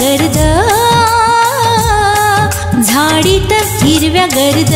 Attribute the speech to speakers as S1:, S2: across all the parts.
S1: गर्द. झाडीत हिरव्या गर्द.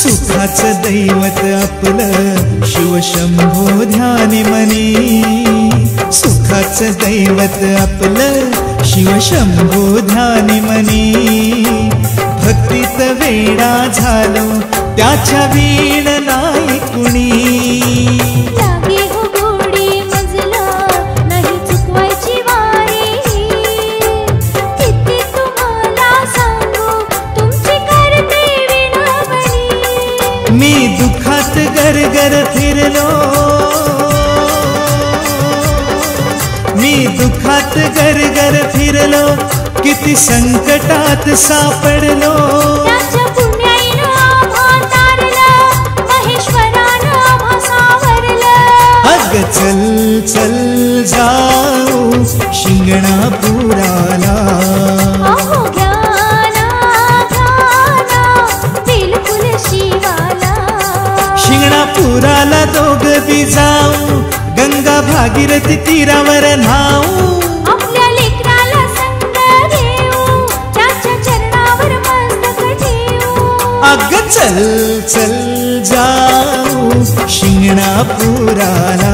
S2: सुखाच दैवत आपलं शिवशंभो ध्यानी मनी. सुखाच दैवत आपलं शिवशंभो ध्यानी मनी. भक्तीत वेडा झालो त्याच्या वीण नाही कुणी. दुखात गरगर फिरलो किती संकटात सापडलो. अग चल चल जाऊ शिंगणापुराला. शिंगणापुराला दोघ बी जाऊ भागीरथी तीरावर नाऊ
S1: आपल्या लेकराला संग देऊ त्याच्या चरणावर मस्तक ठेवू.
S2: अग चल चल जाऊ. शिंगणापुराला.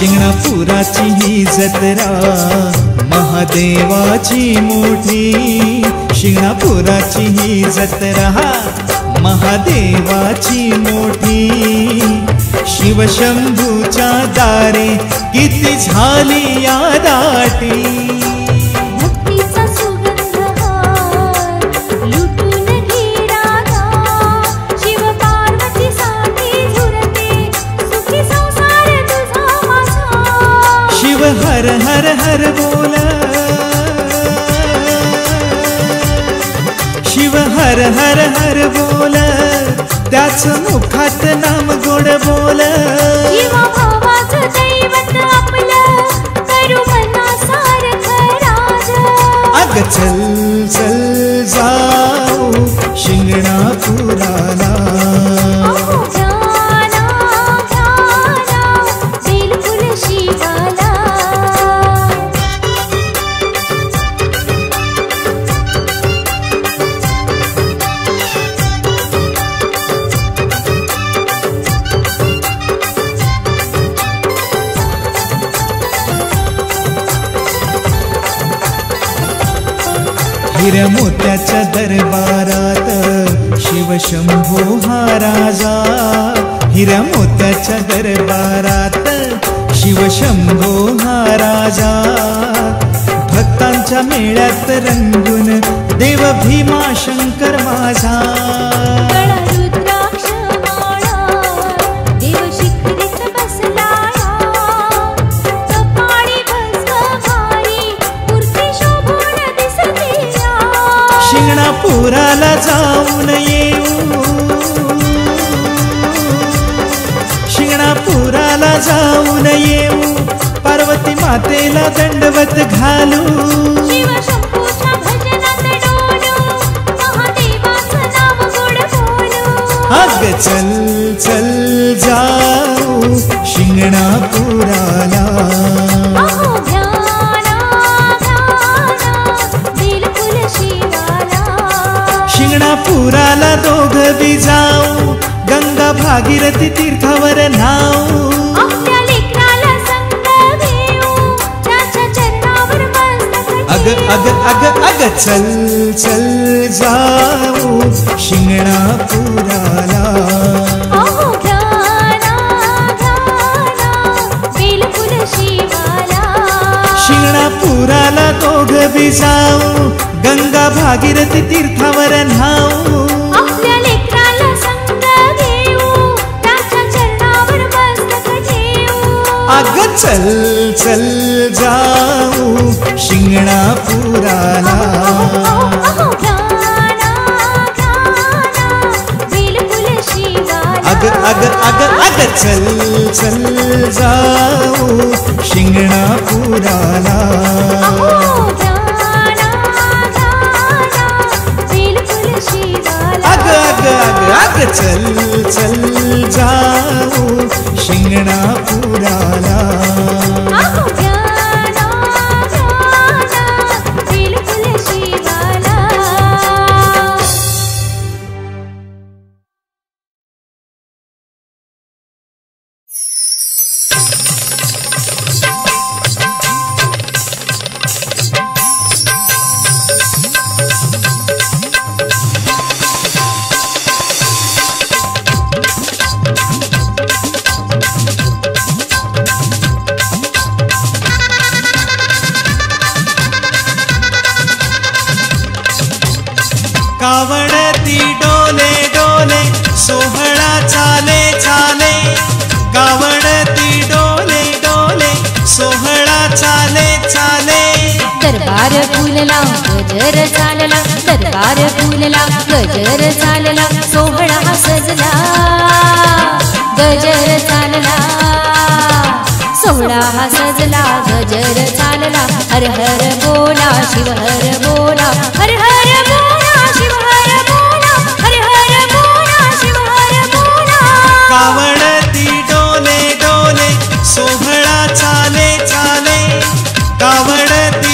S2: शिंगणापुराची ही जत्रा. महादेवाची मोठी शिंगणापुराची ही जत्रा. महादेवाची मोठी शिवशंभूच्या दारे किती झाली या दाटी.
S1: हर
S2: बोल। शिव हर हर हर बोल। त्याच मुखात नाम गोड बोल। अग चल चल जाऊ शिंगणापुराला हिरमोत्याच्या दरबारात. शिवशंभो हा राजा हिरमोत्याच्या दरबारात. शिवशंभो हा राजा भक्तांच्या मेळ्यात रंगून देव भीमा शंकर माझा. शिंगणापुराला जाऊन येऊ. शिंगणापुराला जाऊन येऊ. पार्वती मातेला दंडवत घालू. अग चल चल जाऊ. शिंगणापुराला. शिंगणापुराला दोघ बी जाऊ. गंगा भागीरथी तीर्थावर नाऊ
S1: मस्तक
S2: अग अग अग अग चल चल जाऊ. शिंगणापुराला. शिंगणापुराला दोघ बी जाऊ गंगा भागीरथी तीर्थावर न्हाऊ अग चल चल जाऊ. शिंगणापुराला.
S1: ज्ञाना
S2: अग अग अग चल. चल जाऊ शिंगणापुराला अग अग अग अग चल चल जाऊ शिंगणापुराला
S1: दरबार फुलला गजर चालला दरबार फुलला गजर चालला सोहळा सजला. गजर चालला सोहळा हा सजला गजर चालला. हर हर बोला शिव हर बोला हर हर बोला शिव हर बोला हर हर बोला शिव हर बोला.
S2: कावडती डोले डोले सोहळा चाले चाले. कावडती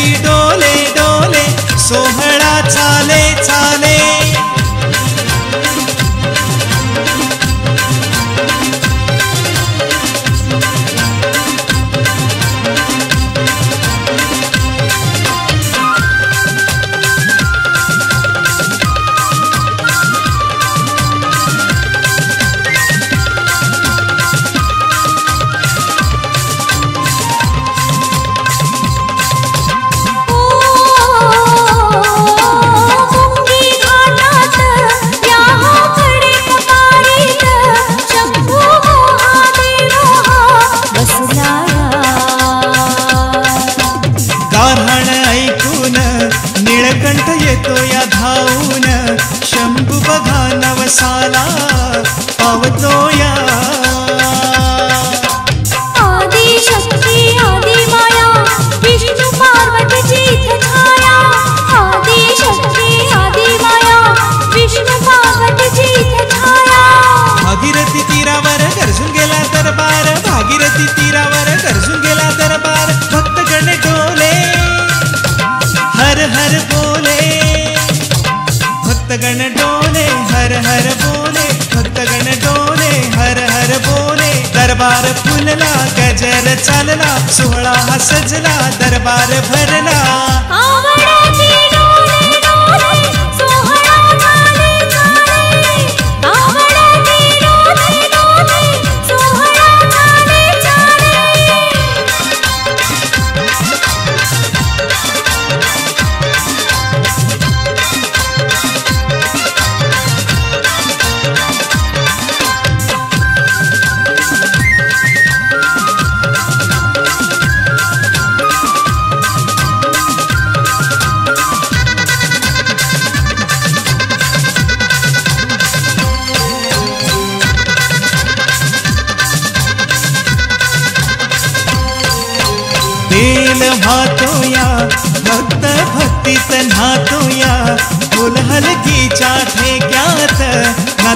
S2: सजला दरबार भरला.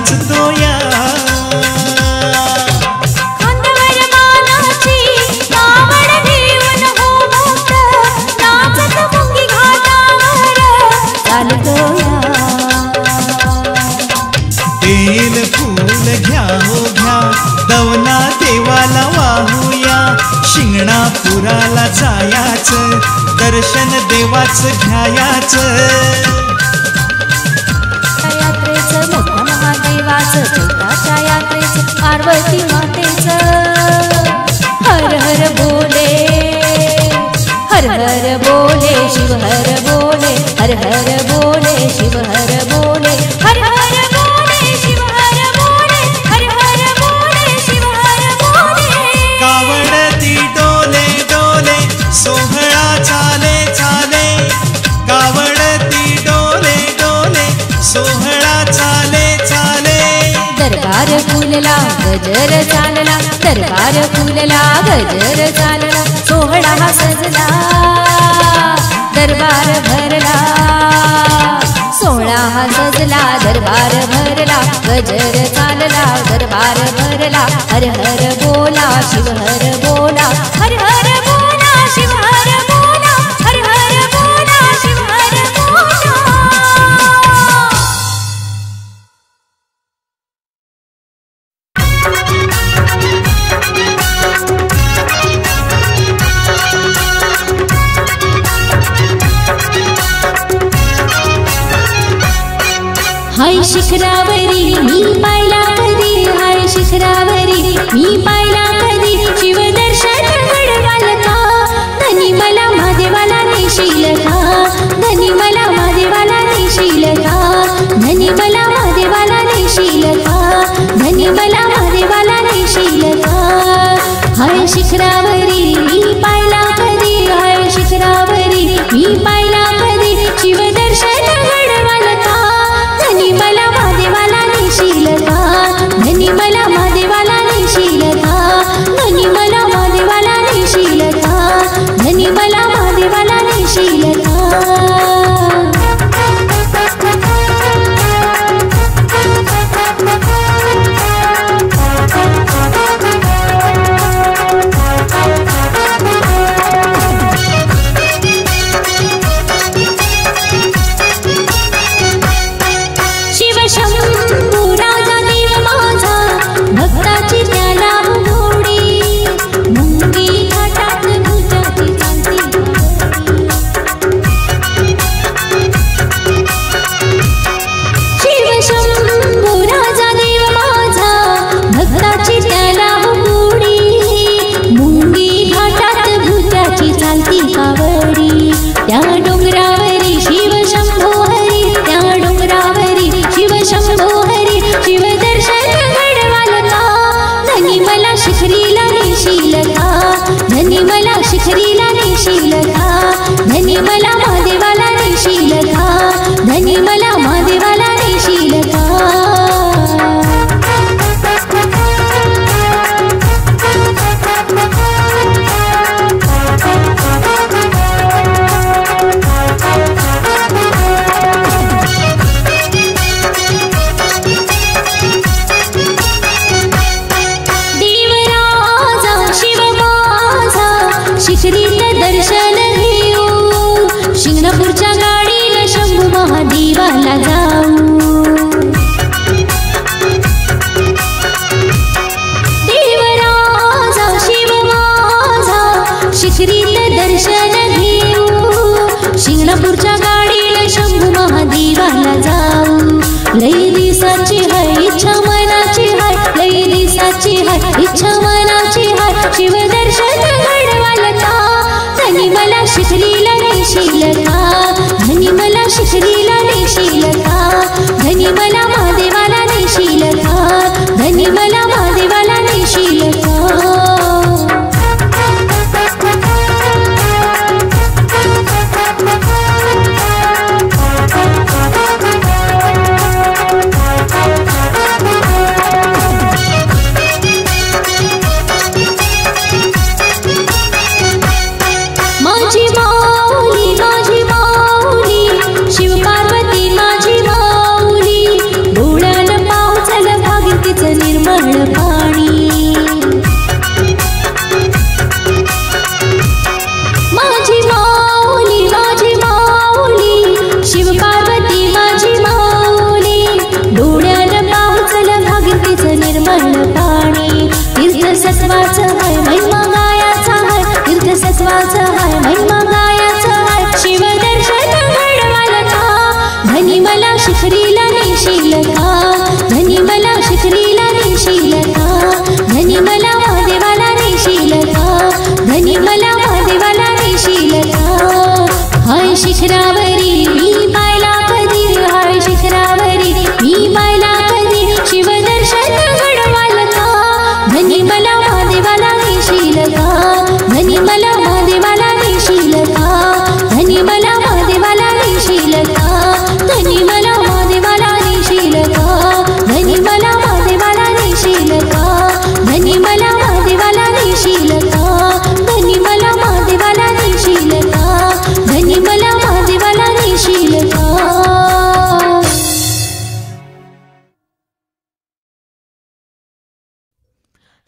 S1: नाचत चालतो
S2: तेल फूल घ्या हो घ्या दवना देवाला वाहूया. शिंगणापुराला जायाच दर्शन देवाच घ्यायाच.
S1: यात्रेचं मोठ्या महादेवाचं चैत्राच्या यात्रेचं पार्वती मातेच. हर हर बोले हर हर बोले शिव हर बोले हर हर बोले शिव हर बोले. चालला गजर चालला दरबार फुलला गजर चालला सोहळा हा सजला दरबार भरला सोहळा हा सजला दरबार भरला गजर चालला दरबार भरला हर हर बोला शिव हर बोला हर हर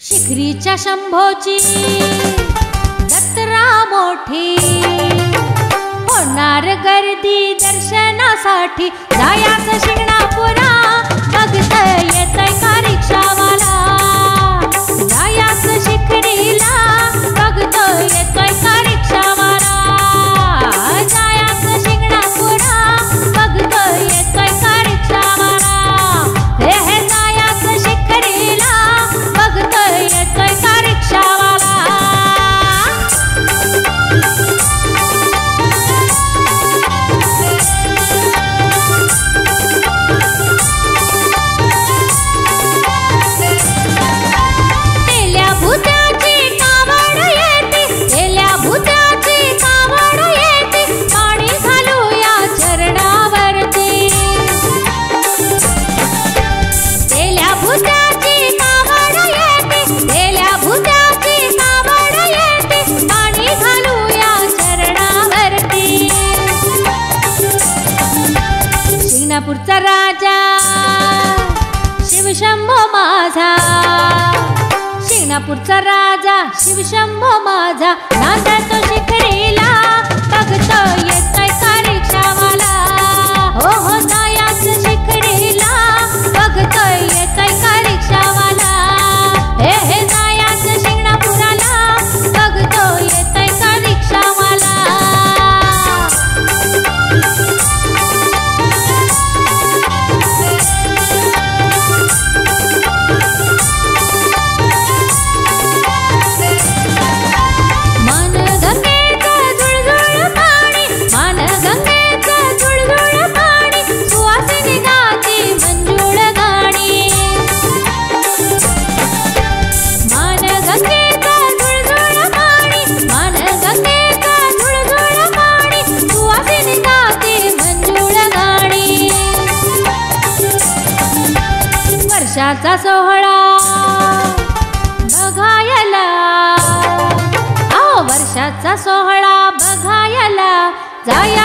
S1: शिखरीच्या शंभोची. जत्रा मोठी. होणार गर्दी दर्शनासाठी. जायाचं शिंगणापुरा. बघत येत का रिक्षा? पुढचा राजा शिवशंभो माझा नांदा तो 然后也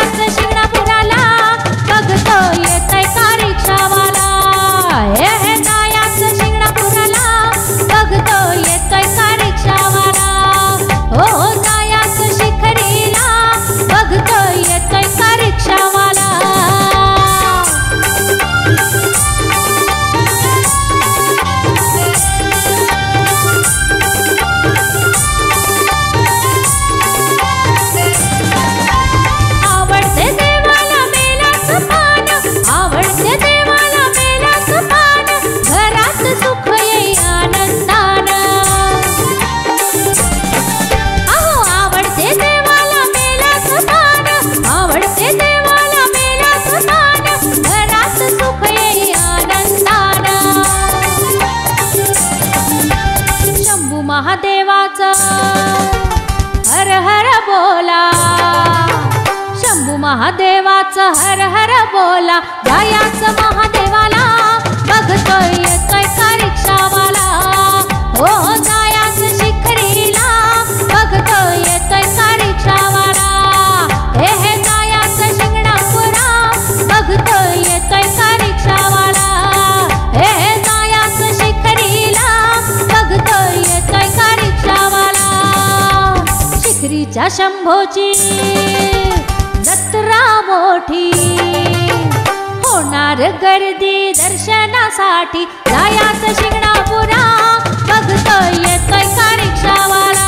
S1: महादेवाच हर हर बोला जायाच महादेवाला. बघतोय येतोय का रिक्षावाला. हो जायाच शिखरीला. बघतोय येतोय का रिक्षावाला. हे हे जायाच शिंगणापुरा. बघतोय येतोय का रिक्षावाला. हे हे जायाच शिखरीला. बघतोय येतोय का रिक्षावाला. शिखरीच्या शंभोची. जत्रा मोठी. होणार गर्दी दर्शनासाठी. जायाच शिंगणापुरा. बघतो येतोय का रिक्षावाला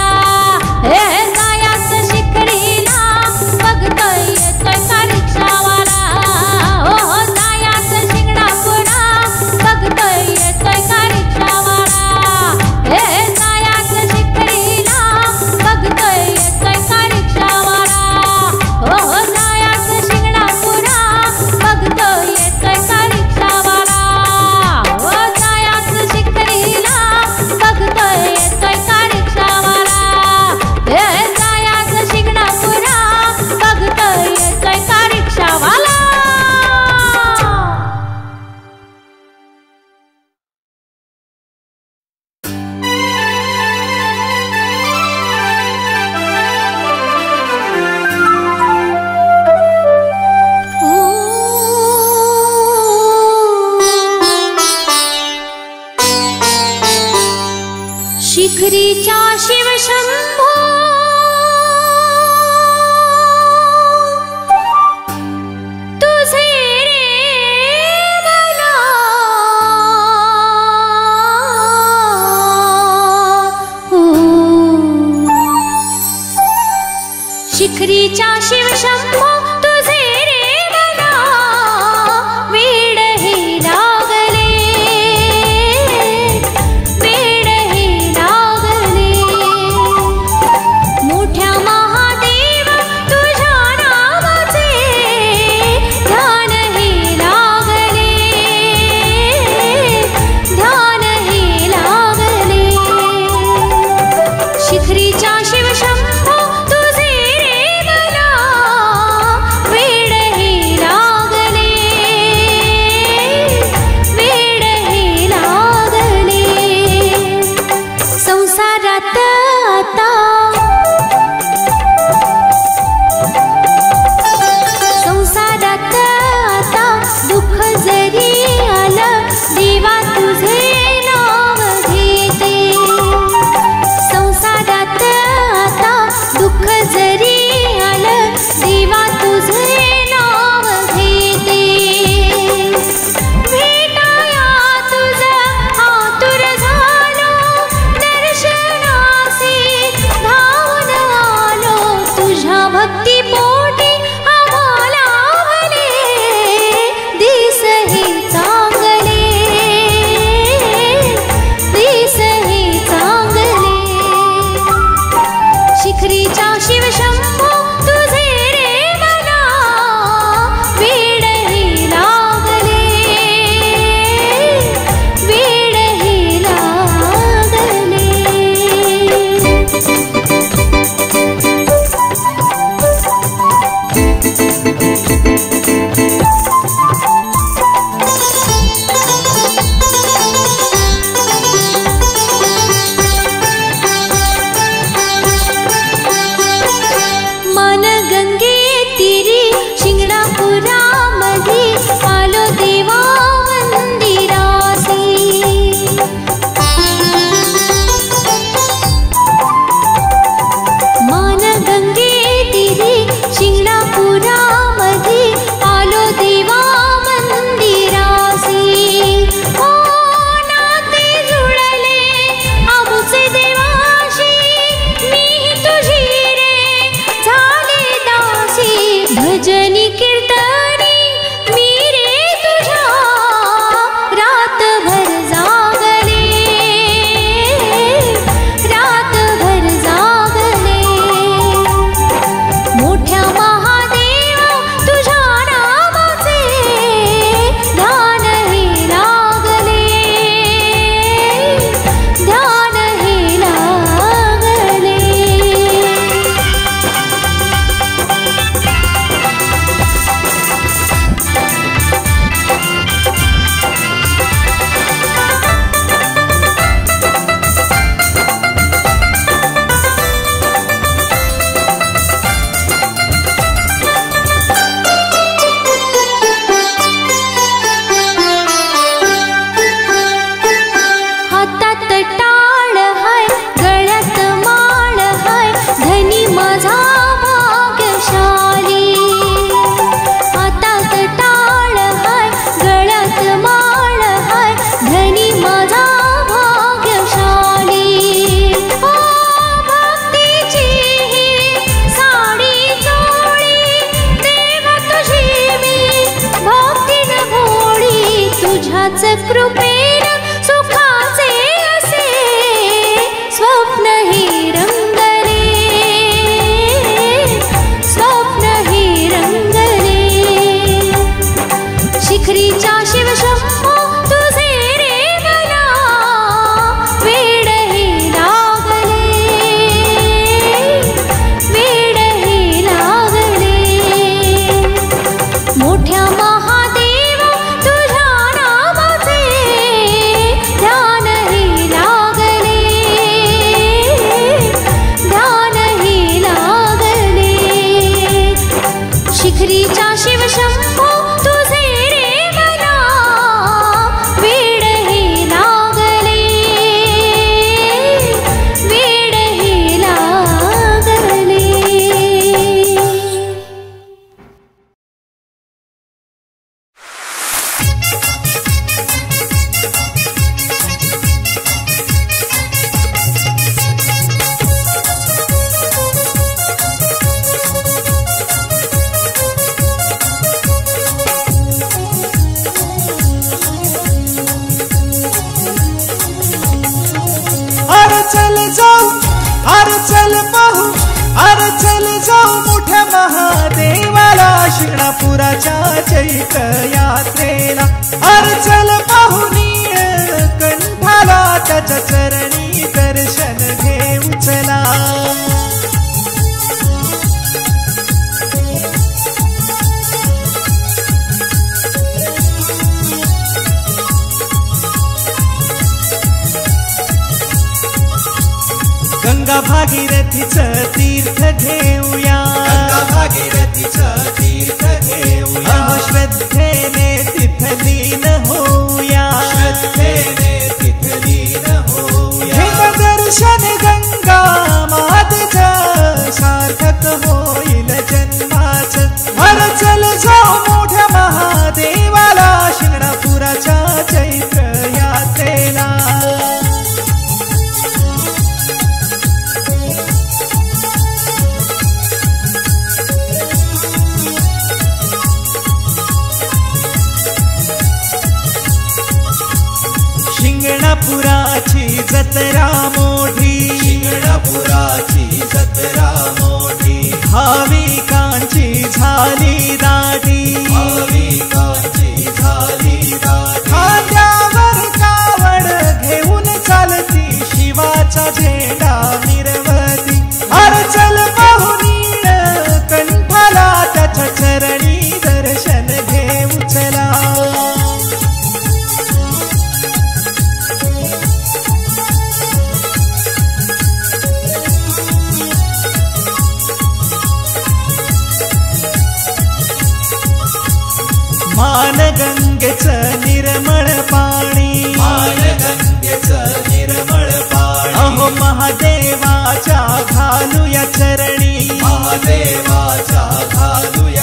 S3: मानगंगेचं निर्मळ पाणी।
S2: निर्मल निर्मळ पाणी।
S3: अहो महादेवाच्या घालूया चरणी।
S2: महादेवाच्या घालूया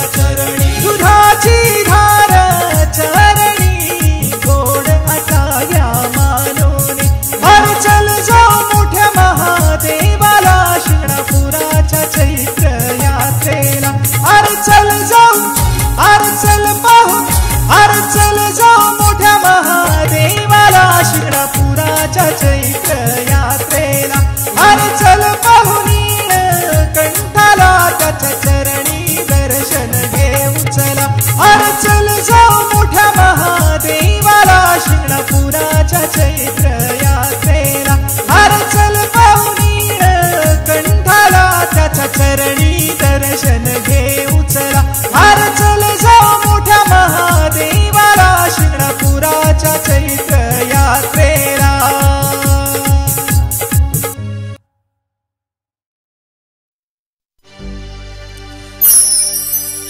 S3: कंठाला चरणी दर्शन घेऊ चला. अरे चल जाऊ मोठ्या महादेवाला शिंगणापुराच्या चैत्र यात्रेला. अरे चल पाहुनी कंठाला त्याच्या चरणी दर्शन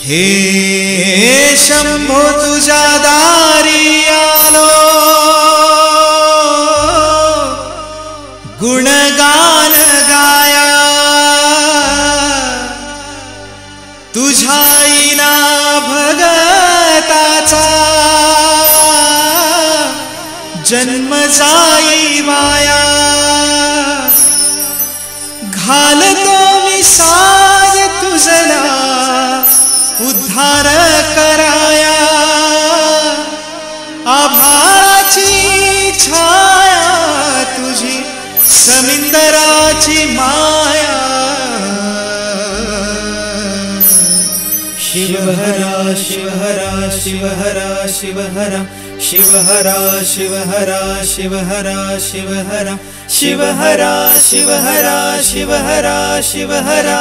S2: हे शंभो तुझ्या दारी आलो. गुणगान गाया. तुझ्या इना भगताचा जन्म जाई माया. घालतो मी सा उद्धार कराया आभाळाची छाया तुझी समिंदराची माया शिवहरा शिवहरा शिवहरा शिवहरा शिवहरा शिवहरा शिवहरा शिवहरा शिवहरा शिवहरा शिवहरा शिवहरा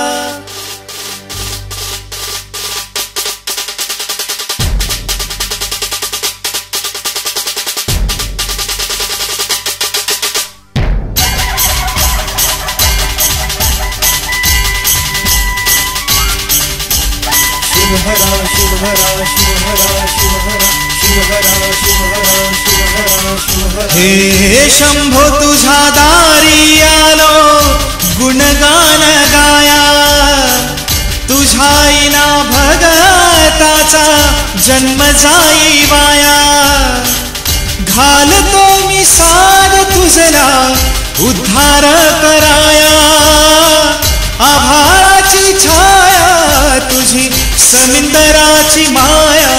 S2: हे शंभो तुझा दारी आलो गुणगान गाया. तुझा इना भगताचा जन्म जाई वाया घालतो मी सार तुझला उद्धार कराया. आभाळाची छाया तुझी समिंदराची माया.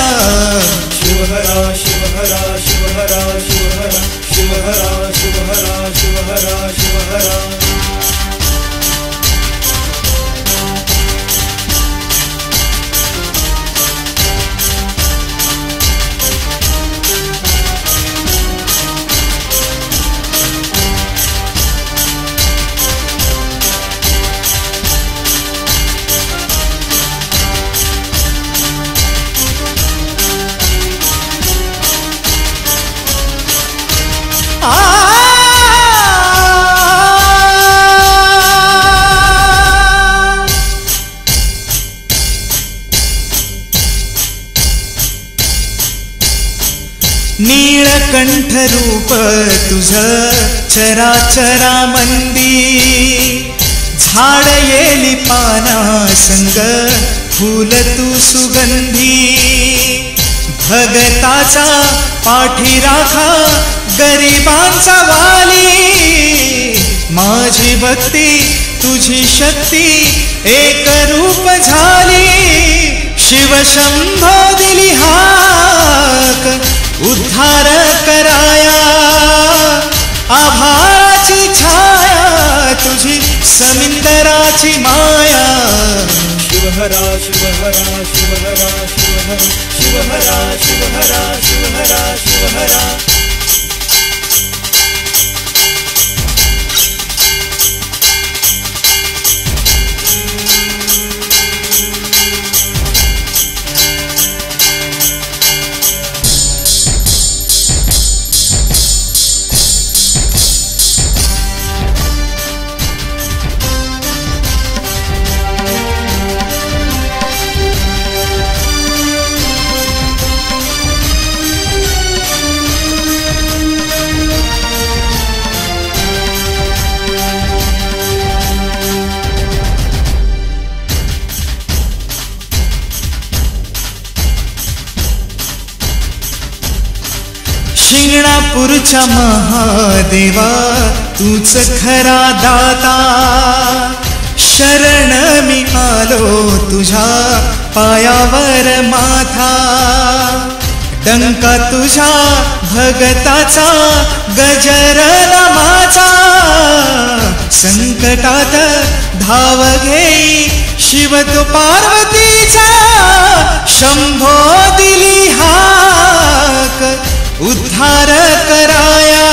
S2: पाठी राखा गरिबांचा वाली. माझी भक्ती तुझी शक्ती एक रूप झाली. शिवशंभो दिली हाक उद्धार कराया. आभाराची छाया तुझी समिंदराची माया.
S3: शिवहरा शिवहरा शिवहरा. शिवहरा शिवहरा शिवहरा शिवहरा शिवहरा.
S2: शिंगणापूरच्या महादेवा तूच खरा दाता. शरण मी आलो तुझ्या पायावर माथा. डंका तुझ्या भगताचा गजर नामाचा संकटात धाव घेई शिव तू पार्वतीचा. शंभो दिली हाक उद्धार कराया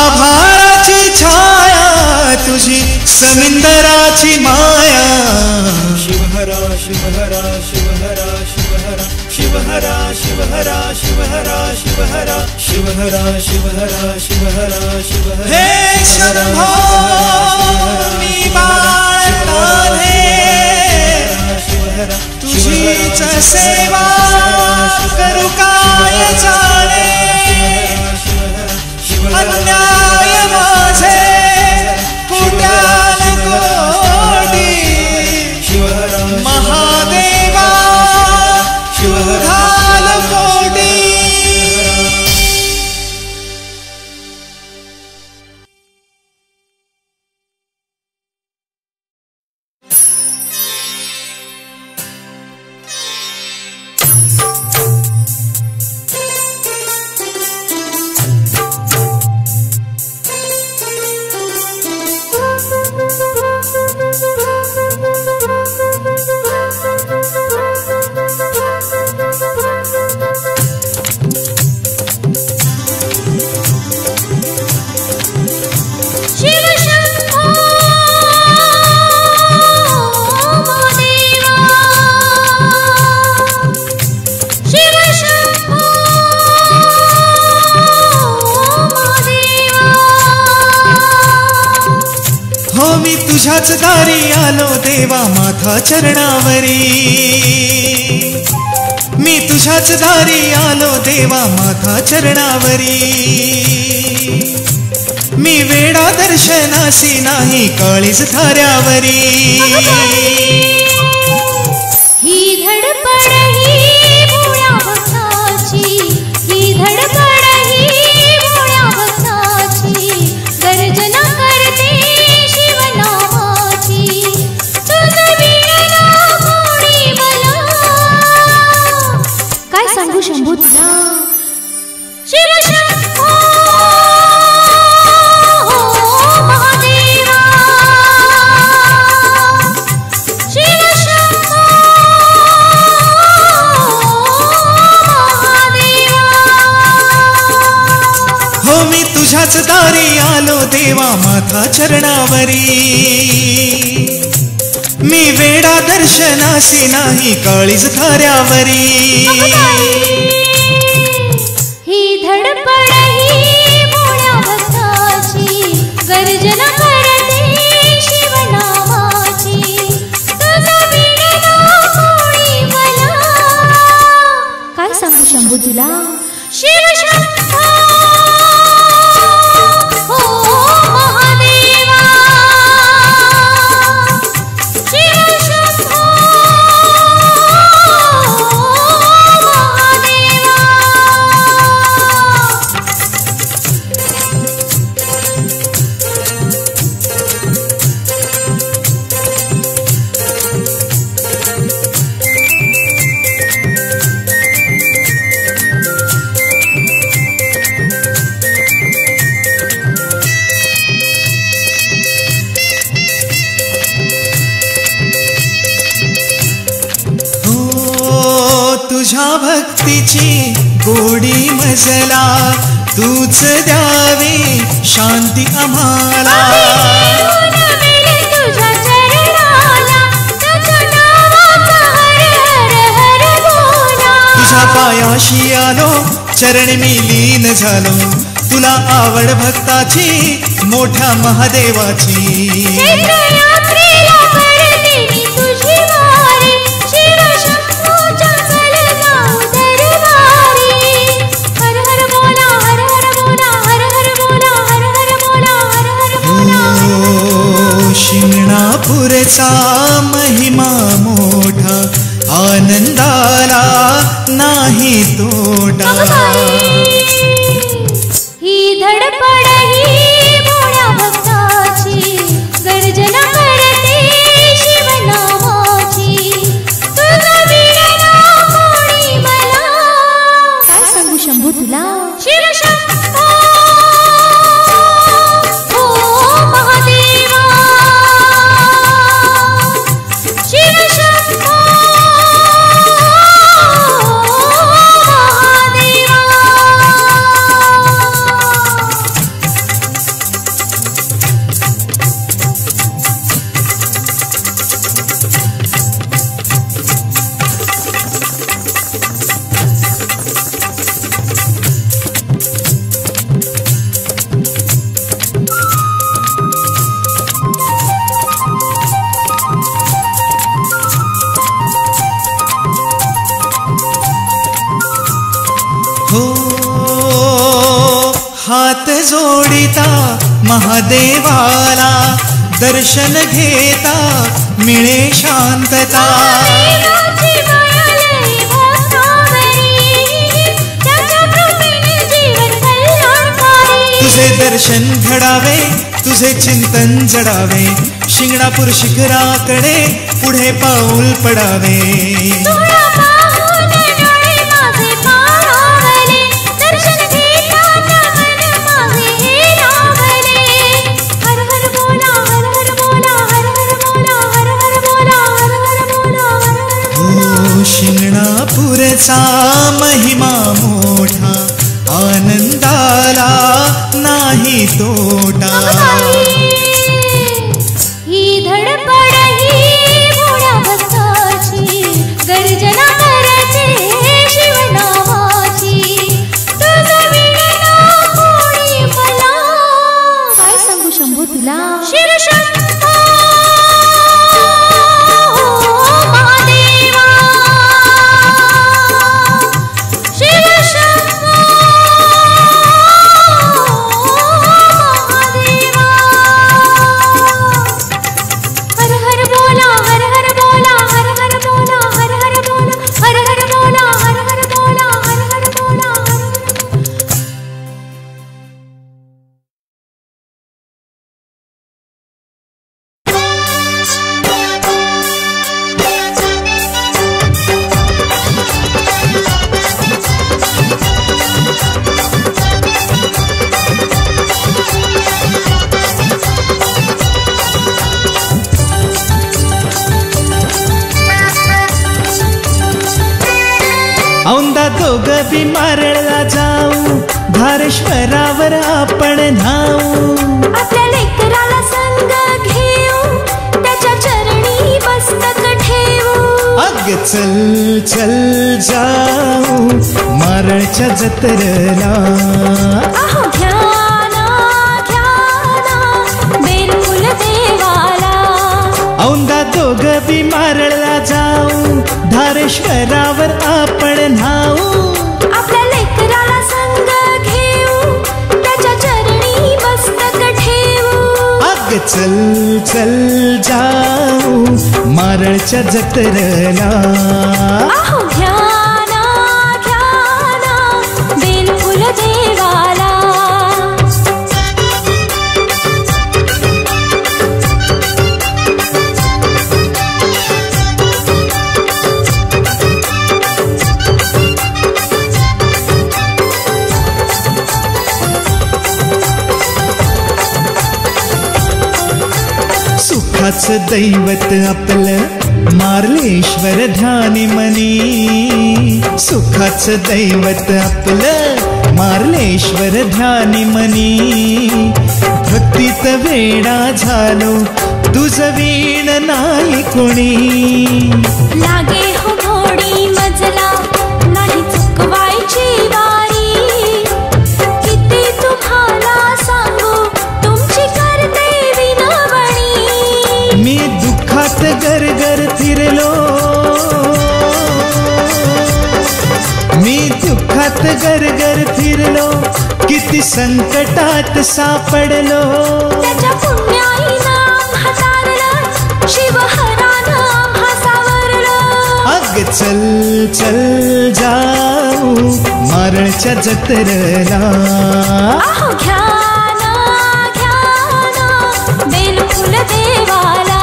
S2: आभाळाची छाया तुझी समिंदराची माया
S3: शिवहरा शिवहरा शिवहरा शिवहरा शिवहरा शिवहरा शिवहरा शिवहरा शिवहरा शिवहरा शिवहरा शिवहरा
S2: हे शंभो मी बाळाने तुझीच सेवा करू काय जाणे
S1: झला तूच द्यावे शांती आम्हाला.
S2: तुझ्या
S1: पायाशी आलो चरण मी लीन झालो. तुला आवड भक्ताची मोठ्या महादेवाची. शिणा महिमा मोठा आनंदाला नाही तोटा. महादेवाला दर्शन घेता मिळे शांतता. तुझे दर्शन घडावे तुझे चिंतन जडावे शिंगणापूर शिखराकडे पुढे पाऊल पडावे. महिमा मोठा आनंदाला नाही तोटा. acepté जत्रला। घ्या ना, घ्या ना, बेलफुल देवाला।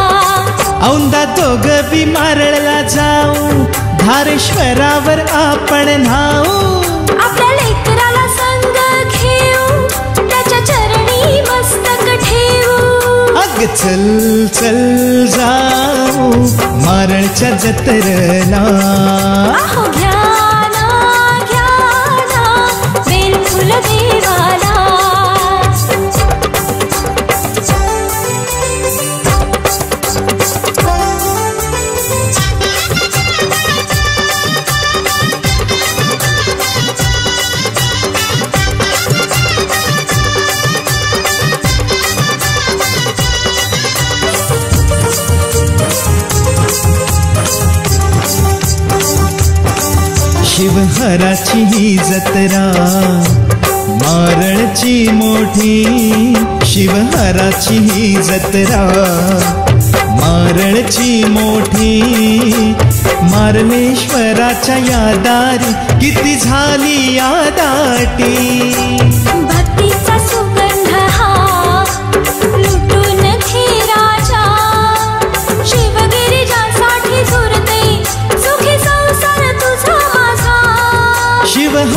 S2: औंदा दोघ जाऊ धारेश्वरावर आपण न्हाऊ।
S1: आपल्या लेकराला संग घेऊ त्याच्या चरणी मस्तक ठेवू
S2: अग चल चल जाऊ मारळच्या जत्रला। शिवहराची ही जत्रा मारळची मोठी शिवहराची ही जत्रा. मारळची मोठी मारलेश्वराच्या यादारी किती झाली यादाटी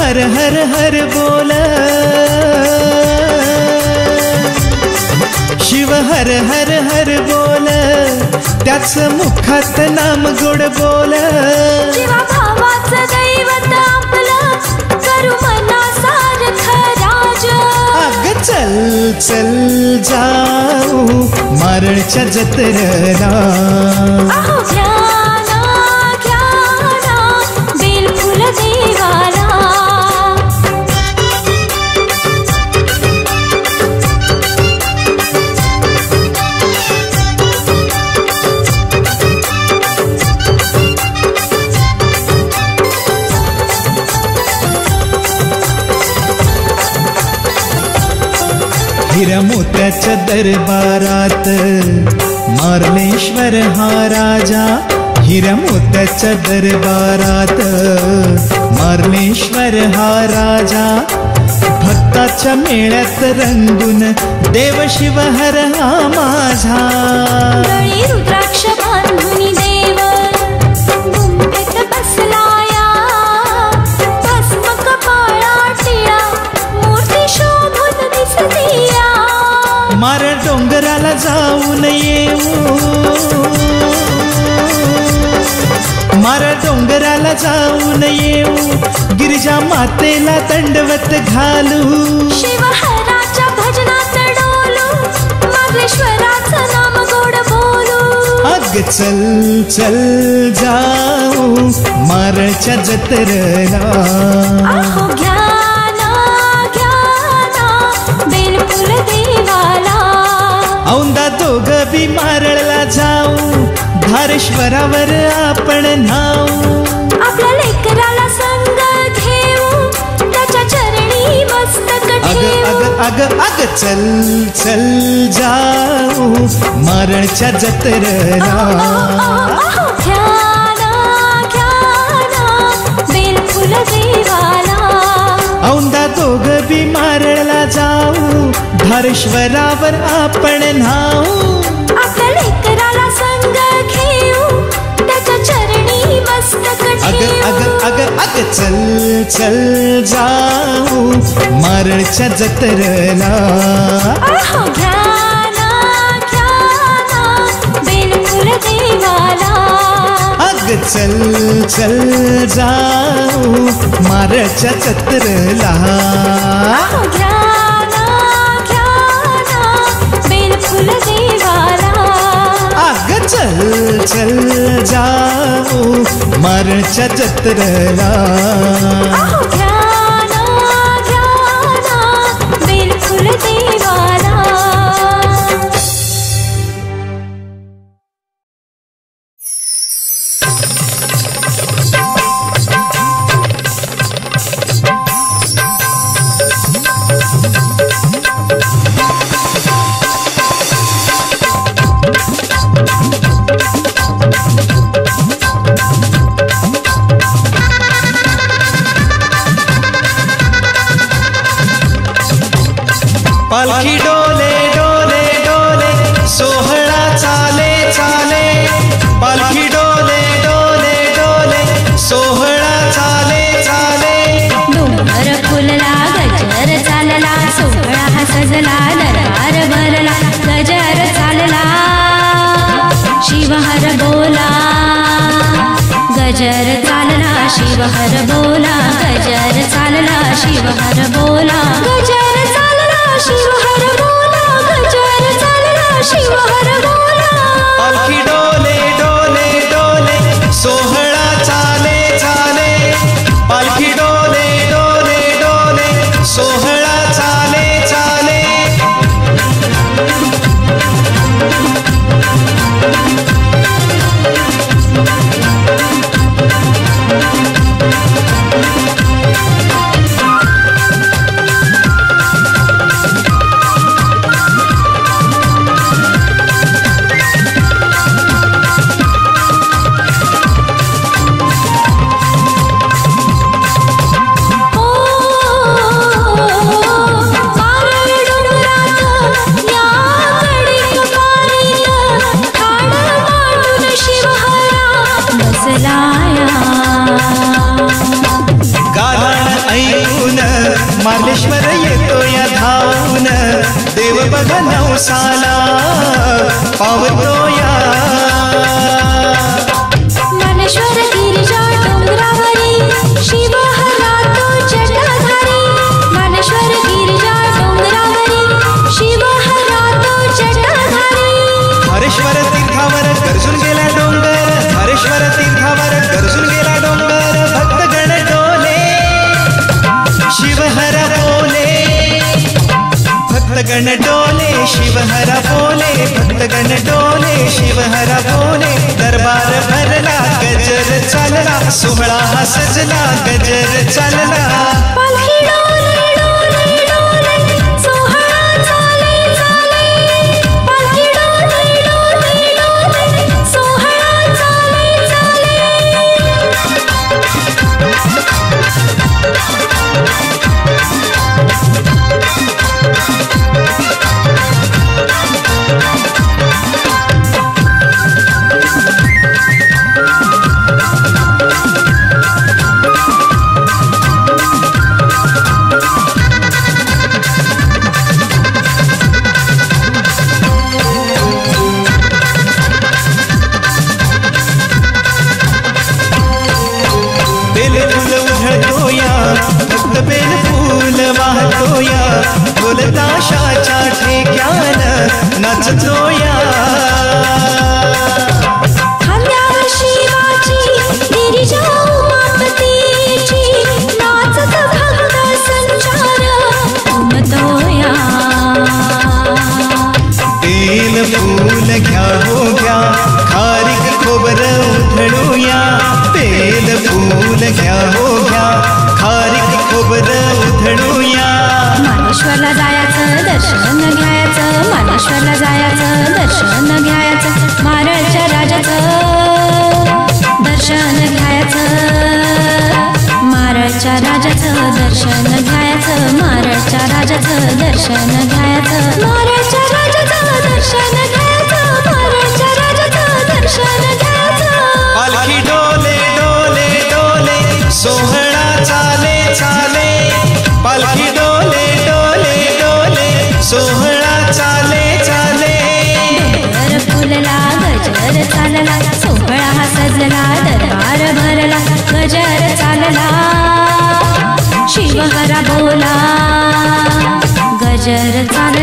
S2: हर हर हर बोल. शिव हर हर हर बोल. त्याच मुखात नाम गोड बोल. चल चल जाऊ मारळच्या जत्रला. हिरमोत्याच्या दरबारात. मार्लेश्वर हा राजा हिरमोत्याच्या दरबारात. मार्लेश्वर हा राजा भक्ताच्या मेळ्यात रंगून देव शिव हर हा माझा.
S1: रुद्राक्ष
S2: जाऊन येऊ. मार डोंगराला जाऊन येऊ. गिरिजा मातेला दंडवत घालू.
S1: शिवहराच्या भजनात डोलू. नाम गोड बोलू.
S2: अग चल चल जाऊ. मारच्या जत्रला.
S1: आहो घ्या ना, घ्या ना, बेलफुल देवाला.
S2: औंदा दोघ बी मारळला जाऊ. धारेश्वरावर आपण नाऊ
S1: आपल्या लेकराला संग घेऊ. त्याच्या चरणी मस्तक
S2: अग अग अग अग चल चल जाऊ. मारळच्या जत्रला. औंदा दोघ बी मारळला जाऊ. धारेश्वरावर आपण नाऊ
S1: आपल्या लेकराला संग घेऊ. त्याच्या चरणी मस्तक
S2: अग अग अग अग चल चल जाऊ. मारळच्या जत्रला.
S1: आहो घ्या ना, घ्या ना, बेलफुल देवाला
S2: चल चल जाऊ. मारच्या जत्रला.
S1: घ्या
S2: चल चल जाओ मरण जत्रला.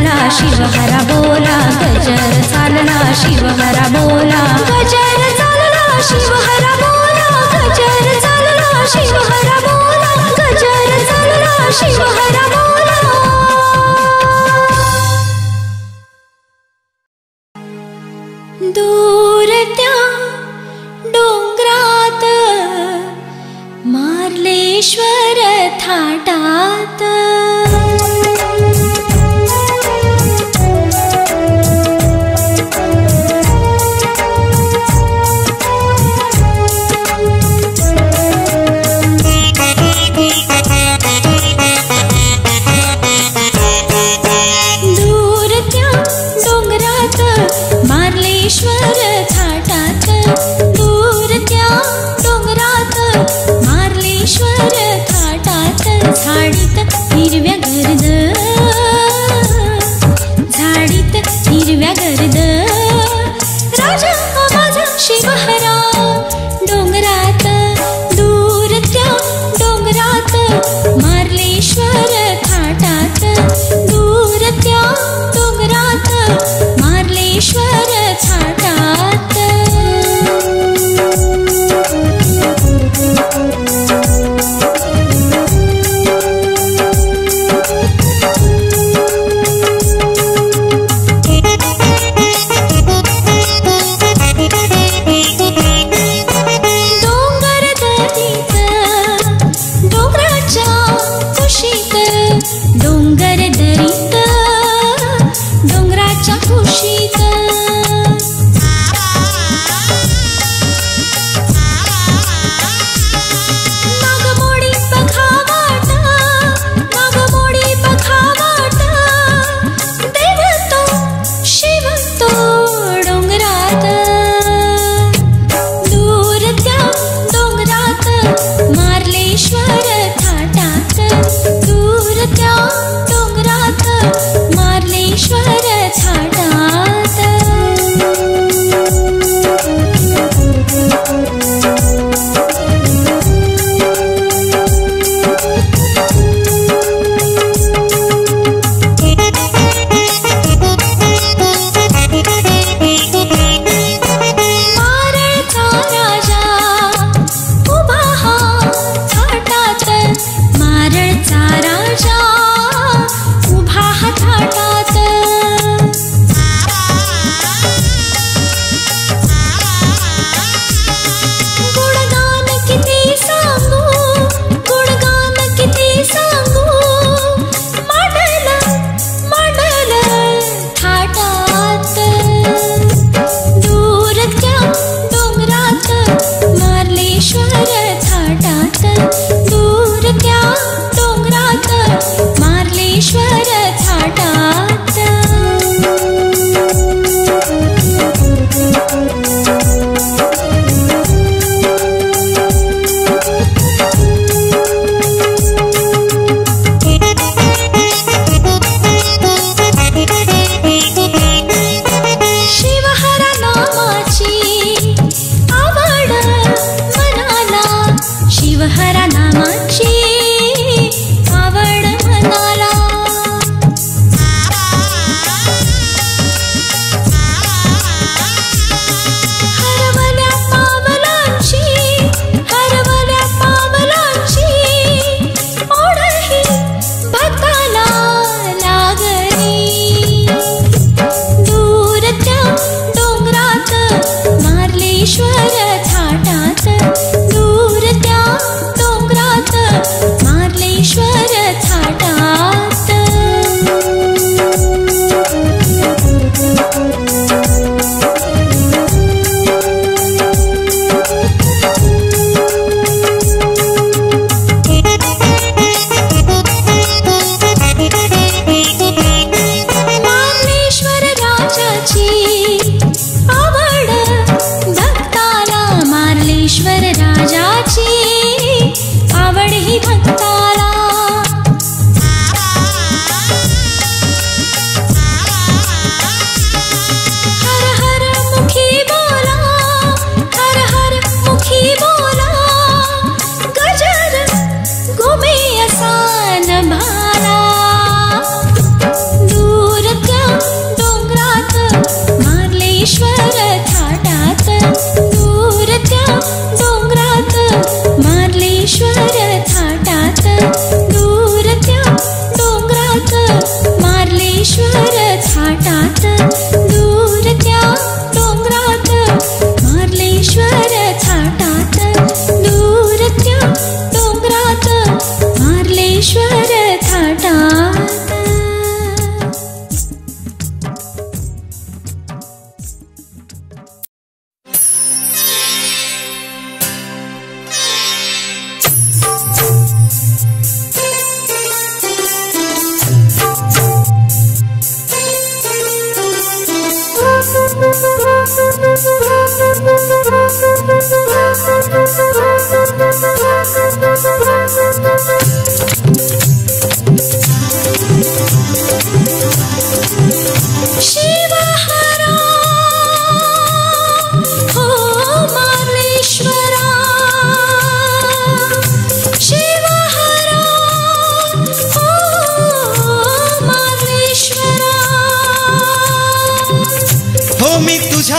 S1: चलना शिव हर बोला गजर चलना शिव हर बोला। गजर चलना शिव हर बोला
S2: गजर
S1: चलना शिव हर
S2: बोला
S1: गजर चलना शिव शिवरा बालिरा दूर्या डोङ्गाटात्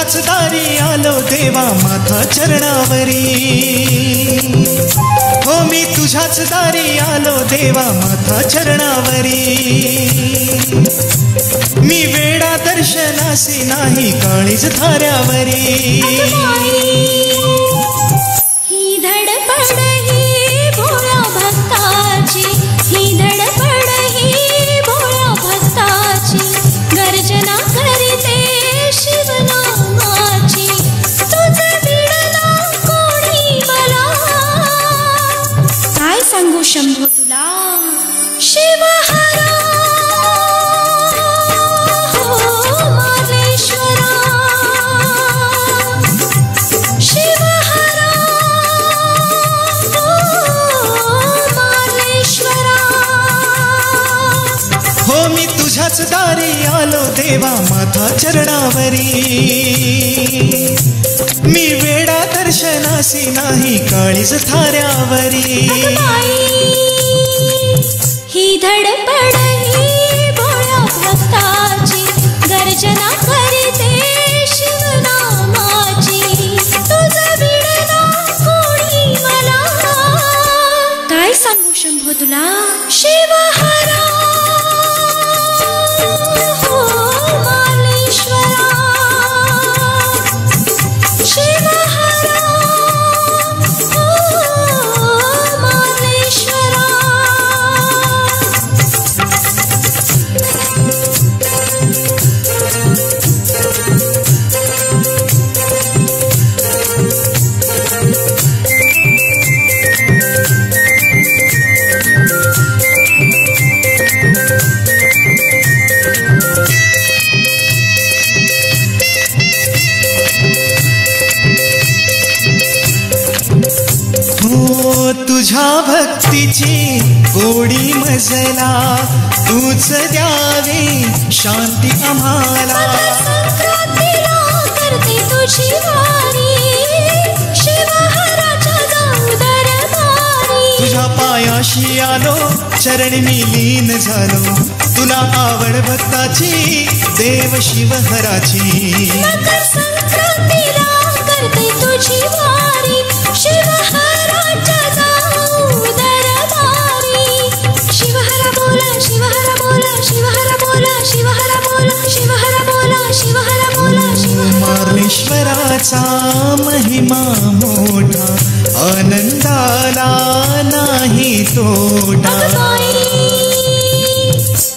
S2: तुझ्याच दारी आलो देवा माथा चरणावरी. हो मी तुझ्याच दारी आलो देवा माथा चरणावरी. मी वेडा दर्शनासी नाही काळीच धाऱ्यावरी. देवा माथा चरणावरी. मी वेडा दर्शनासी नाही काळीच थाऱ्यावरी.
S1: ही धडपड ही भोळ्या भक्ताची. गर्जना करते शिवनामाची. तुझं बिडना कोणी मला? काय सांगू शंभू तुला? शिवहरा
S2: गोडी मजला तूच द्यावी शांती आम्हाला.
S1: करते तुझी
S2: तुझ्या पायाशी आलो चरण मी लीन झालो. तुला आवड भक्ताची देव शिवहराची.
S1: करते तुझी
S2: परमेश्वराचा महिमा मोठा आनंदाला नाही तोटा.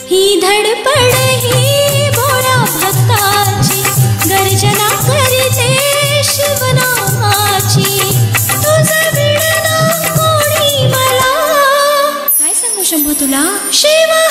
S1: ही धडपड ही भक्ताची गर्जना करते शिवनामाची. कोणी मला? काय सांगू शंभू तुला? शिवा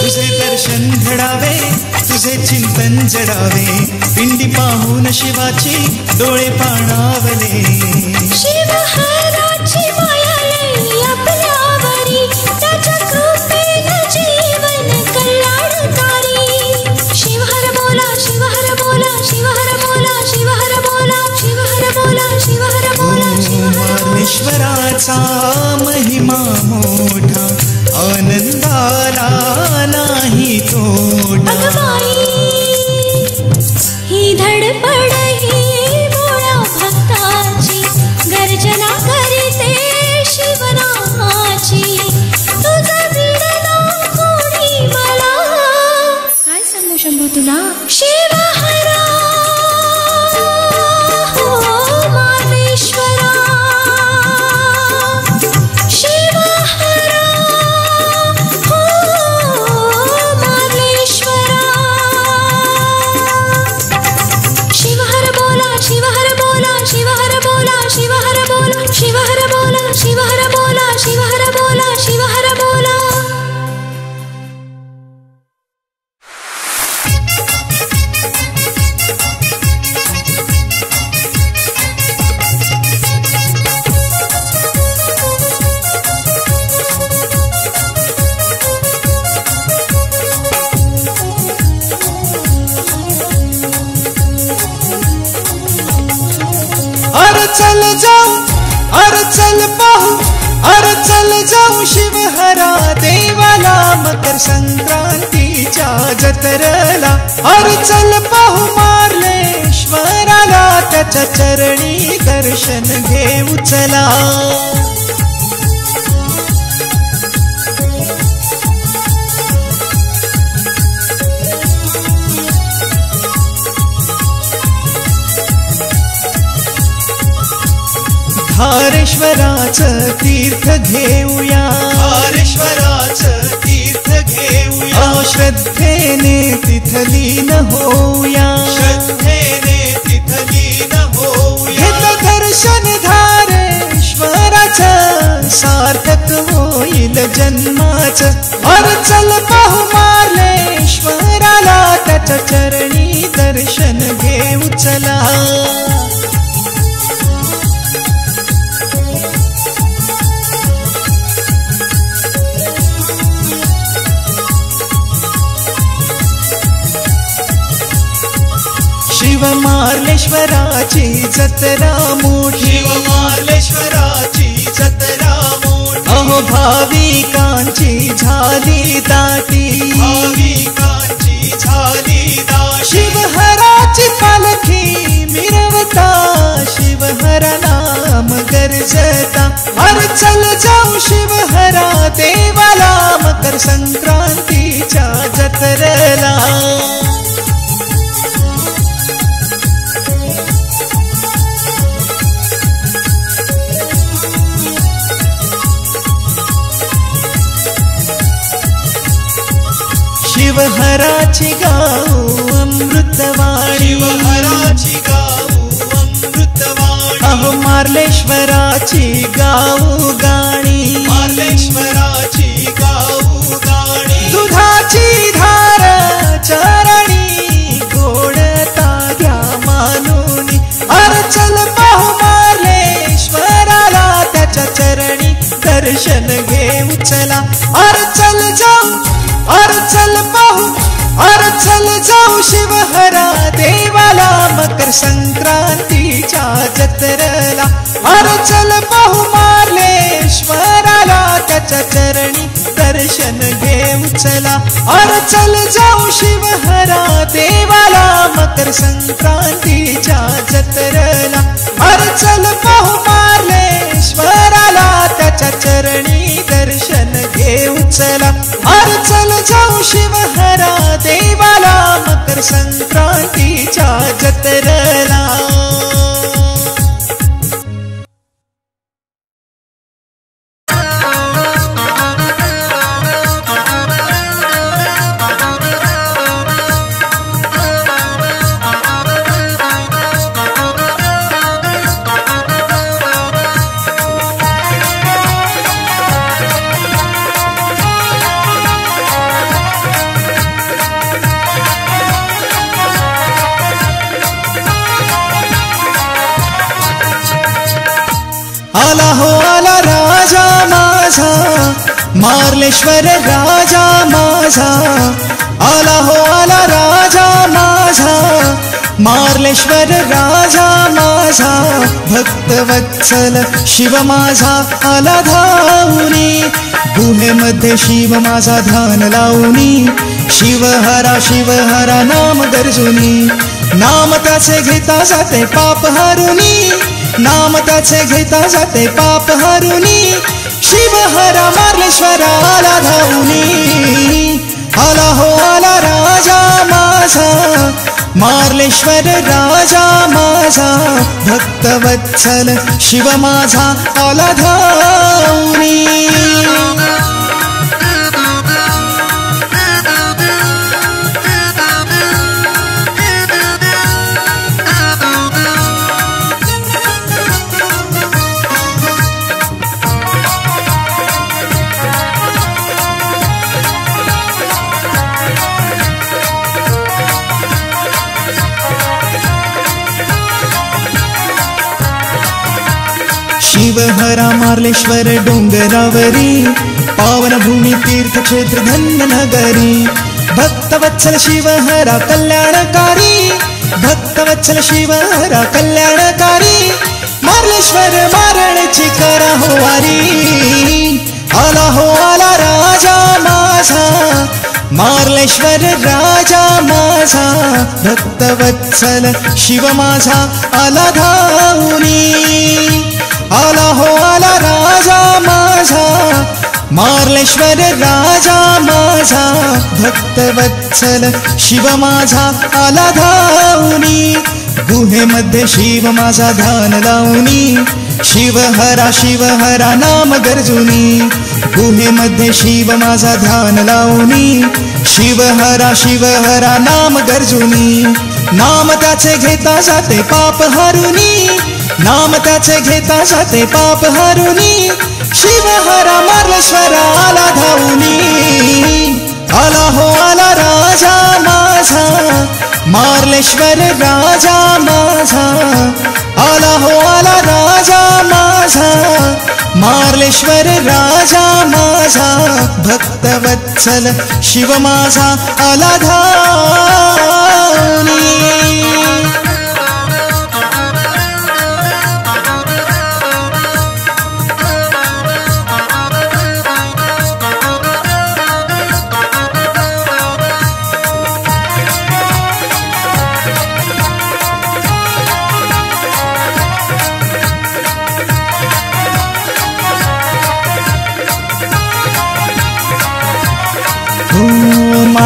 S2: तुझे दर्शन घडावे तुझे चिंतन जडावे पिंडी पाहून शिवाची डोळे पाणावले. चरणी दर्शन घेऊ चला. धारेश्वराचं तीर्थ घेऊया.
S3: हरेश्वराचं तीर्थ घेऊया.
S2: श्रद्धेने तिथलीन होऊया.
S3: श्रद्धेने तिथलीन होऊया.
S2: दर्शन धारेश्वराचा सार्थक होईल जन्माच. अर चल पाहू मार्लेश्वराला त्याच्या चरणी दर्शन घेऊ चला. शिव मार्लेश्वराची जत्रा मोठी
S3: शिव मार्लेश्वराची जत्रा मोठी
S2: अहो भाविकांची झाली दाटी.
S3: भाविकांची झाली दाशी
S2: शिवहराची पालखी मिरवता. शिवहरा नाम गरजता. अर चल जाऊ शिवहरा देवाला मकर संक्रांतीच्या जत्रेला. शिवहराची गाऊ अमृतवाणी.
S3: शिवहराची गाऊ अमृतवाणी.
S2: अहो मार्लेश्वराची गाऊ गाणी.
S3: मार्लेश्वराची गाऊ गाणी.
S2: दुधाची धार चरणी गोडता घ्या मानून. अर चल पाहू मार्लेश्वराला त्याच्या चरणी दर्शन घेऊ चला. अर चल जाऊ अर चल पाहू अर चल जाऊ शिवहरा देवाला मकर संक्रांतीच्या जत्रला. अर चल पाहू चला त्याच्या चरणी दर्शन घेऊ चला. अर चल जाऊ शिवहरा देवाला मकर संक्रांतीच्या जत्रला. अर चल पाहू मार्लेश्वराला त्याच्या चरणी दर्शन घेऊ चला. अर चल जाऊ शिवहरा देवाला मकर संक्रांतीच्या जत्रला. आला हो आला राजा माझा मार्लेश्वर राजा माझा. आला हो आला राजा माझा मार्लेश्वर राजा माझा. भक्तवत्सल शिव माझा आला धावनी. गुहेमध्ये शिव माझा ध्यान लावणी शिव हरा शिव हरा नाम गरजुनी. नाम त्याचे घेता जाते पाप हरुनी नाम त्याचे घेता जाते पाप हरुनी शिव हरा मार्लेश्वरा आला धावनी. आला हो आला राजा माझा मार्लेश्वर राजा माझा भक्तवत्सल शिव माझा आला धावनी. शिवहरा मार्लेश्वर डोंगरावरी पावनभूमी तीर्थक्षेत्र धन्य नगरी भक्तवत्सल शिवहरा कल्याणकारी. भक्तवत्सल शिवहरा कल्याणकारी. मार्लेश्वर मारळची करा हो वारी. आला हो आला राजा माझा. मार्लेश्वर राजा माझा. भक्तवत्सल शिव माझा आला धावनी. आला हो आला राजा माझा मार्लेश्वर राजा माझा भक्तवत्सल शिव माझा आला धावनी गुहेमध्ये शिव माझा ध्यान लावणी शिव हरा शिव हरा नाम गर्जुनी गुहेमध्ये शिव माझा ध्यान लावणी शिव हरा शिव हरा नाम गर्जुनी। नाम त्याचे घेता जाते पाप हरुनी। नाम त्याचे घेता जाते पाप हरा मार्लेश्वर आला धावनी आला हो आला राजा माझा मार्लेश्वर राजा माझा. आला हो आला राजा माझा मार्लेश्वर राजा माझा. भक्तवत्सल शिव माझा आला धावनी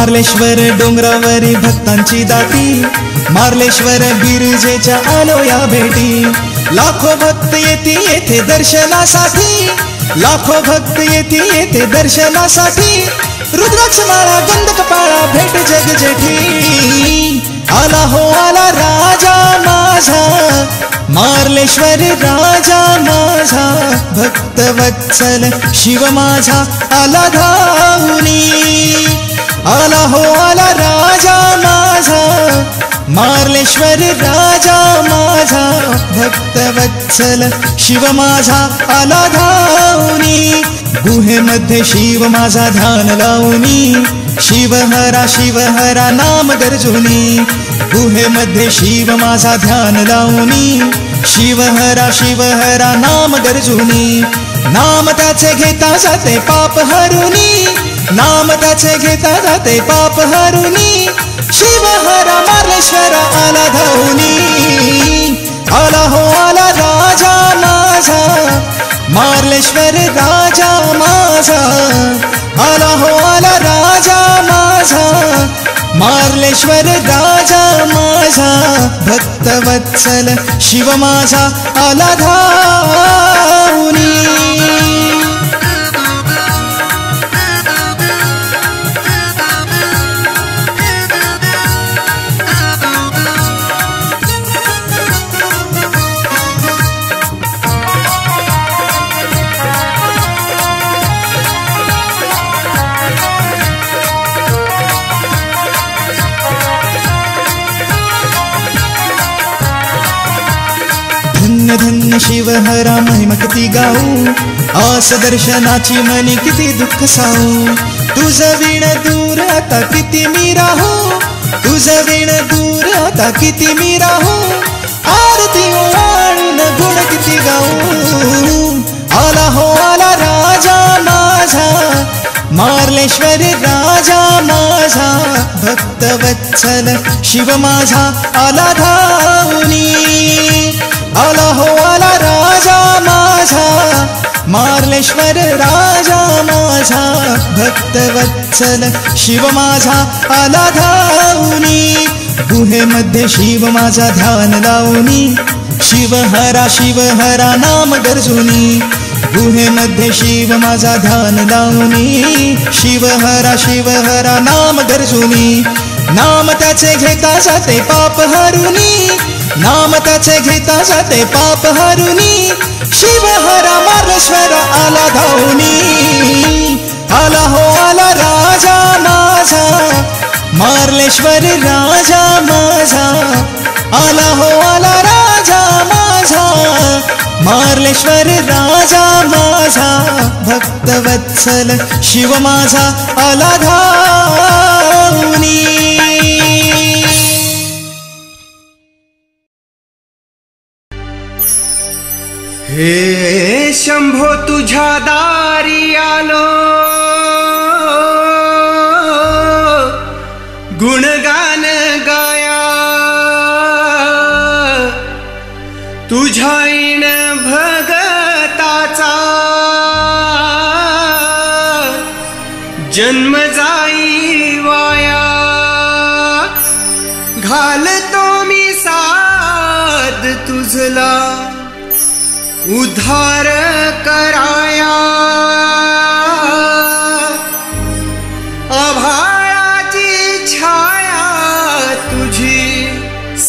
S2: मार्लेश्वर डोंगरावरी भक्तांची दाती मार्लेश्वर बिरजेच्या आलो या भेटी. लाखो भक्त येते येथे दर्शनासाठी लाखो भक्त येते येथे दर्शनासाठी. रुद्राक्ष माळा गंध कपाळा भेट जग जेठी. आला हो आला राजा माझा मार्लेश्वर राजा माझा. भक्त वत्सल शिव माझा आला धावनी. आला हो आला राजा माझा मार्लेश्वर राजा माझा भक्तवत्सल शिव माझा आला धावनी गुहेमध्ये शिव माझा ध्यान हरा शिव हरा नाम गर्जुनी गुहेमध्ये शिव माझा ध्यान लावणी शिव हरा शिव हरा नाम गर्जुनी नाम त्याचे घेता जाते पाप हरुनी नाम त्याचे घेता जाते पाप हरुनी शिव हरा मार्लेश्वर आला धावनी आला हो आला राजा माझा मार्लेश्वर राजा माझा आला हो आला राजा माझा मार्लेश्वर राजा माझा भक्तवत्सल शिव माझा आला धावनी शिव हरा महिमा किती गाऊ. आस दर्शनाची मनी किती दुःख साऊ. तुझ विण दूर आता किती मी राहू. तुझ विण दूर आता किती मी राहू. आरती वाळून गुण किती गाऊ. आला हो आला राजा माझा. मार्लेश्वर राजा माझा. भक्तवत्सल शिव माझा आला धावनी. आला हो आला राजा माझा मार्लेश्वर राजा माझा भक्तवत्सल शिव माझा आला धावनी गुहेमध्ये शिव माझा ध्यान लावणी शिव हरा शिव हरा नाम गर्जुनी गुहेमध्ये शिव माझा ध्यान लावणी शिव हरा शिव हरा नाम गरजुनी नाम त्याचे घेता जाते पाप हरुनी नाम त्याचे घेता जाते पाप हरुनी. शिव हरा मार्लेश्वर आला धावनी. आला हो आला राजा माझा. मार्लेश्वर राजा माझा. आला हो आला राजा माझा. मार्लेश्वर राजा माझा. भक्तवत्सल शिव माझा आला धावनी.
S3: हे शंभो तुझ्या दारी आलो. गुणगान गाया. तुझ्या इन भगताचा जन्म उद्धार कराया आभाळाची छाया तुझी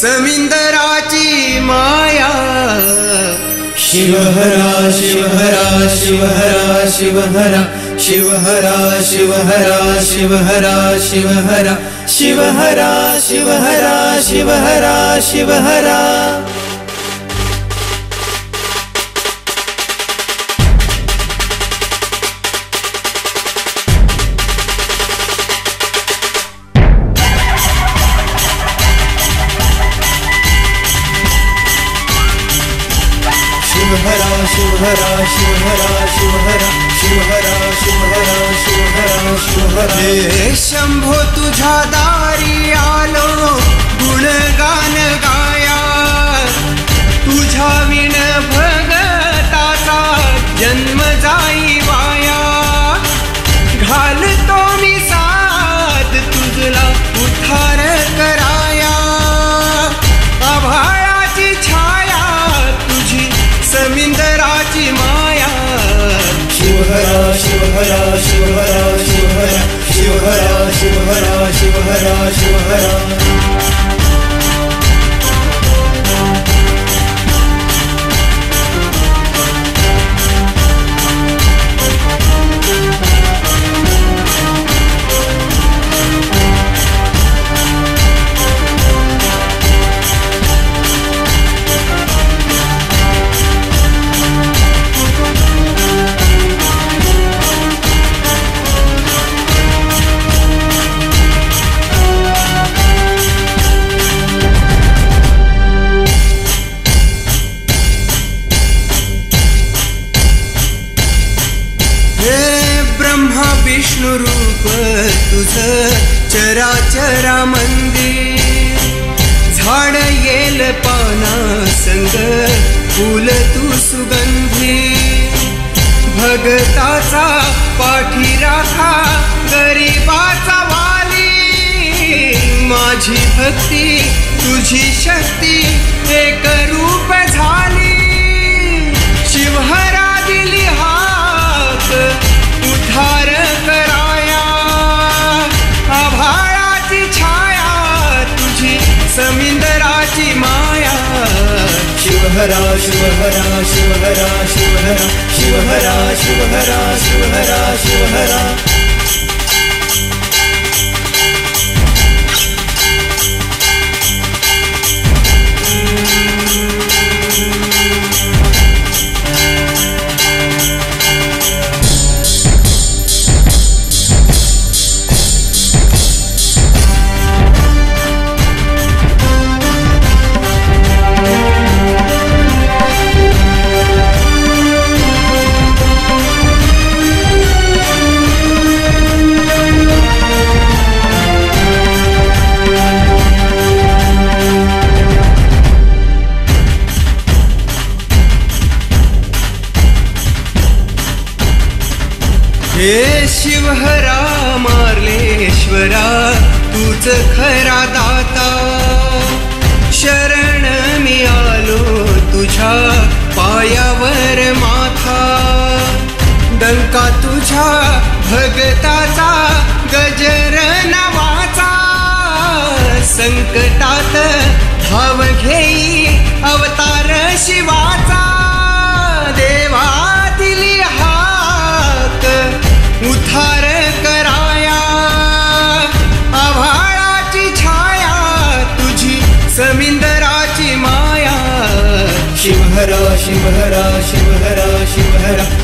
S3: समिंदराची माया
S4: शिवहरा शिवहरा शिवहरा शिवहरा शिवहरा शिवहरा शिवहरा शिवहरा शिवहरा शिवहरा शिवहरा शिवहरा
S3: शुभदे शंभो तुझा
S4: दा शिवः राशिवः राशिवः
S3: रा ब्रह्मा विष्णू रूप तुझ चराचरा मंदिर। झाड येल पाना संग फुल तू भगताचा पाठी राखा गरीबाचा वाली। माझी भक्ती तुझी शक्ती एक रूप झाली
S4: हरा
S3: शिव हरा शिव हरा शिव हरा शिव हरा शिव हरा शिव हरा शिव हरा भगताचा गजर नवाचा संकटात धाव घेई अवतार शिवाचा. देवा दिली हात उथार कराया. आभाळाची छाया तुझी समिंदराची माया.
S4: शिवहरा शिवहरा शिवहरा शिवहरा.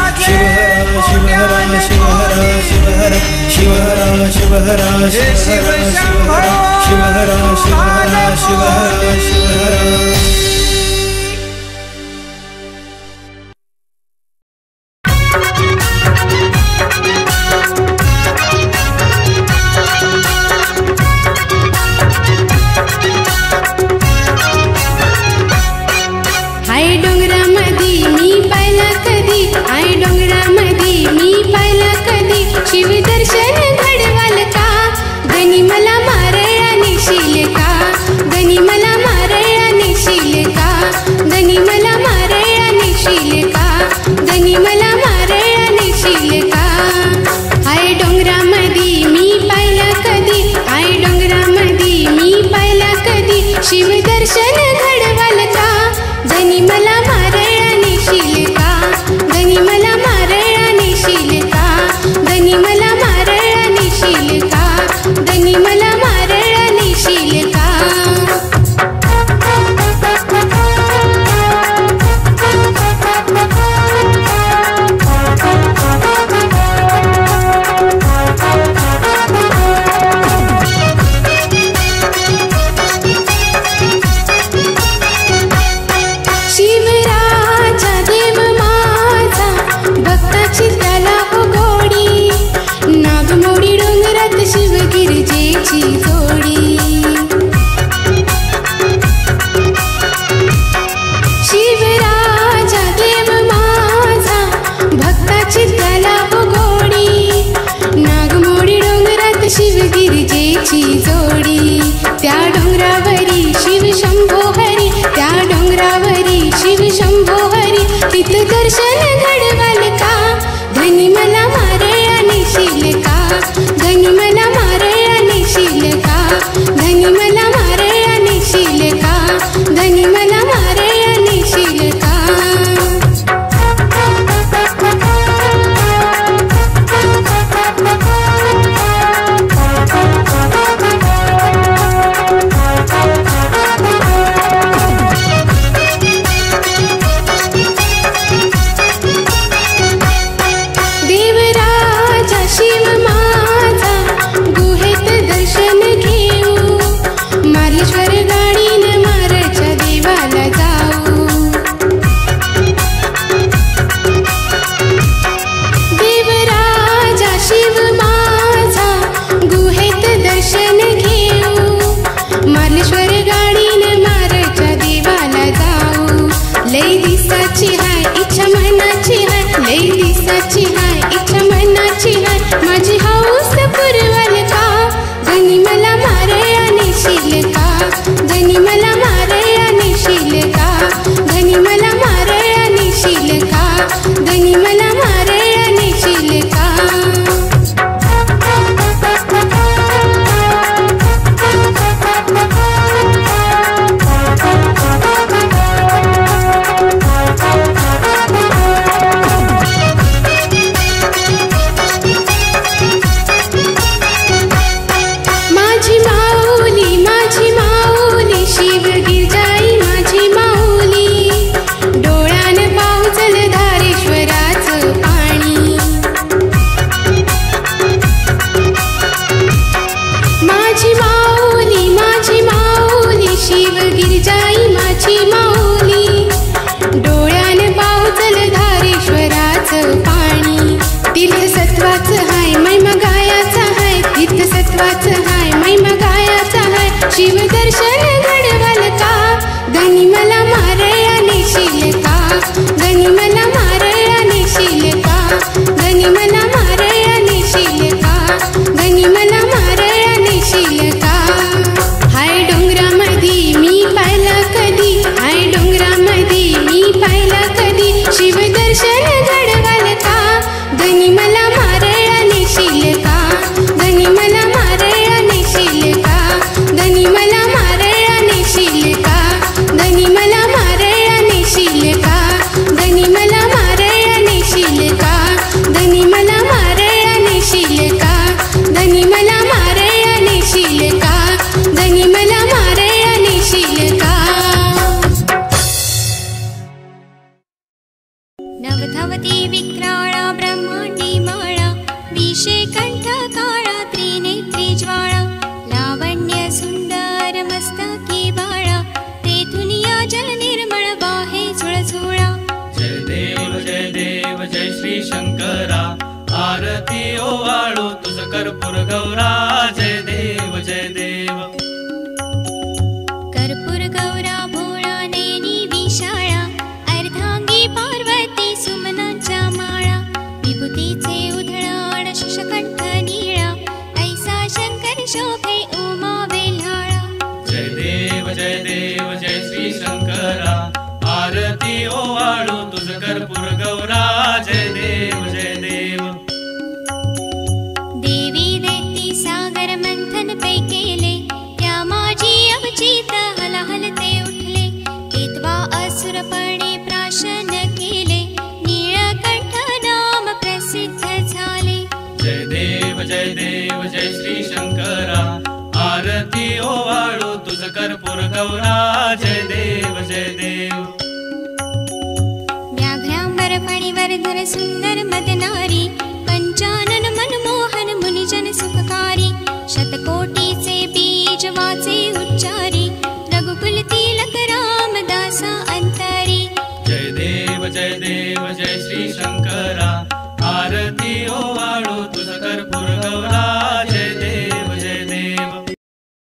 S3: शिव
S5: हरा शिव हरा शिव हरा शिव हरा शिव हरा शिव हरा शिव हरा शिव हरा शिव हरा शिव हरा डोंगरा मदीनी पहिला कधी? आई डोंगरा शिवदर्शन घडवाल का?
S1: गणिम